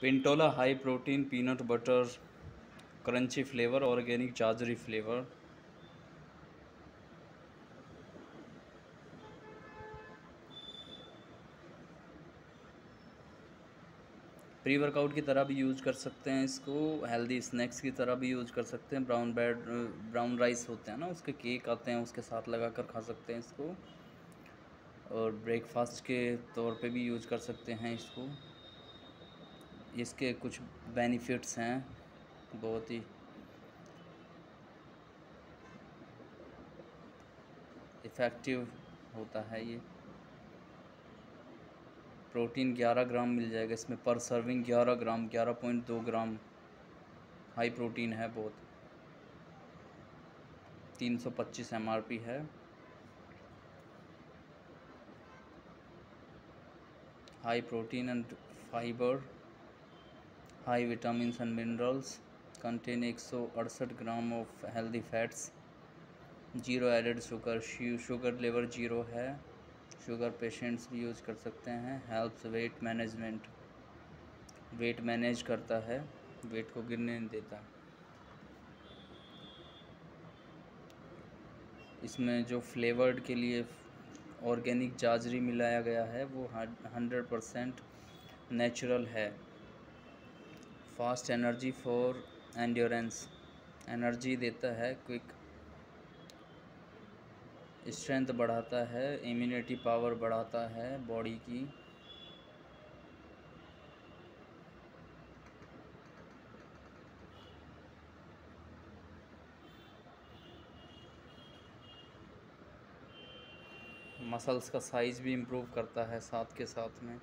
Pintola high protein, peanut butter, crunchy flavour, organic चाजरी flavour. Pre workout की तरह भी use कर सकते हैं इसको, हेल्दी स्नैक्स की तरह भी यूज़ कर सकते हैं। ब्राउन ब्रेड ब्राउन राइस होते हैं ना, उसके केक आते हैं, उसके साथ लगा कर खा सकते हैं इसको। और ब्रेकफास्ट के तौर पे भी यूज़ कर सकते हैं इसको। इसके कुछ बेनिफिट्स हैं। बहुत ही। इफ़ेक्टिव होता है ये। प्रोटीन 11 ग्राम मिल जाएगा इसमें। पर serving 11 gram 11.2 gram. High protein है बहुत। 325 एमआरपी है। High protein and fibre high vitamin minerals content एक सौ अड़सठ gram of healthy fats zero added sugar sugar level zero है। शुगर पेशेंट्स भी यूज़ कर सकते हैं। Helps weight management weight manage करता है। वेट को गिरने नहीं देता। इसमें जो फ्लेवर्ड के लिए ऑर्गेनिक जाजरी मिलाया गया है, वो हंड्रेड परसेंट नेचुरल है। Fast energy for endurance. Energy देता है, क्विक स्ट्रेंथ बढ़ाता है, इम्यूनिटी पावर बढ़ाता है, बॉडी की। मसल्स का साइज़ भी इम्प्रूव करता है साथ के साथ में।